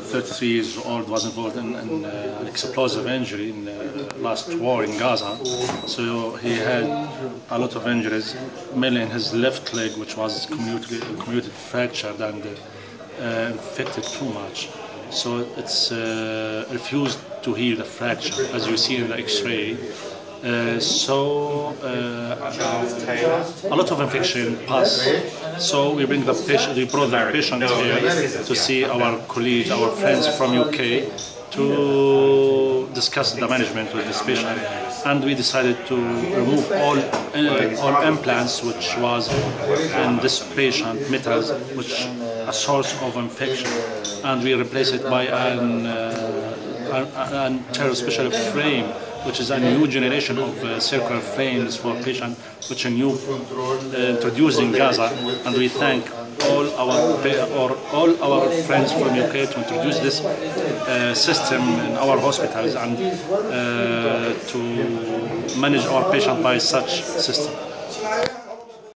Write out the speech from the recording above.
33 years old was involved in, in uh, an explosive injury in the last war in Gaza. So he had a lot of injuries, mainly in his left leg, which was comminuted, comminuted fractured and uh, infected too much. So it's uh, refused to heal the fracture, as you see in the X-ray. Uh, so uh, a lot of infection pass. So we bring the patient, we brought the patient here to see our colleagues, our friends from UK, to discuss the management with this patient. And we decided to remove all uh, all implants, which was in this patient metals, which a source of infection, and we replace it by an uh, an, an special frame which is a new generation of uh, circular frames for patients, which are new uh, introduced in Gaza, and we thank all our or all our friends from UK to introduce this uh, system in our hospitals and uh, to manage our patients by such system.